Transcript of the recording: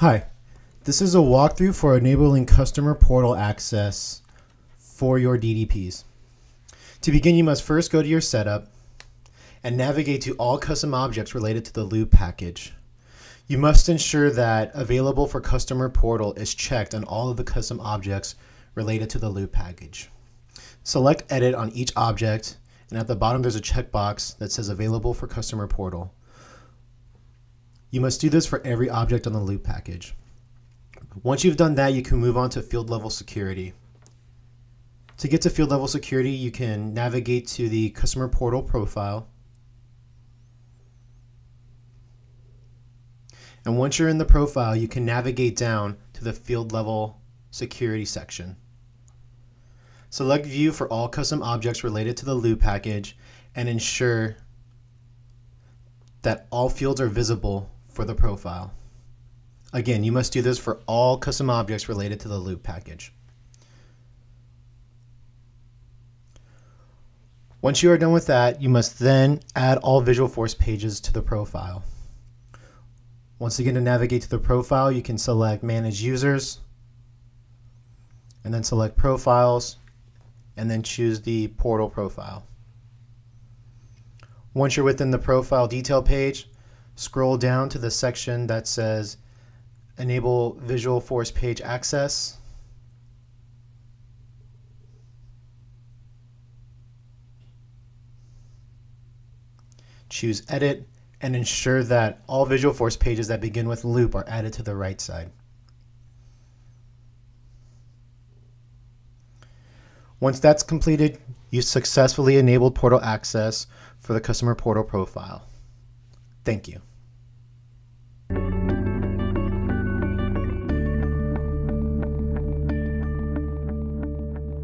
Hi, this is a walkthrough for enabling customer portal access for your DDPs. To begin, you must first go to your setup and navigate to all custom objects related to the loop package. You must ensure that available for customer portal is checked on all of the custom objects related to the loop package. Select edit on each object and at the bottom there's a checkbox that says available for customer portal. You must do this for every object on the loop package. Once you've done that, you can move on to field level security. To get to field level security, you can navigate to the customer portal profile. And once you're in the profile, you can navigate down to the field level security section. Select view for all custom objects related to the loop package and ensure that all fields are visible for the profile. Again, you must do this for all custom objects related to the loop package. Once you are done with that, you must then add all Visualforce pages to the profile. Once again, to navigate to the profile, you can select Manage Users, and then select Profiles, and then choose the portal profile. Once you're within the profile detail page, scroll down to the section that says Enable Visualforce Page Access. Choose Edit and ensure that all Visualforce pages that begin with loop are added to the right side. Once that's completed, you successfully enabled portal access for the customer portal profile. Thank you.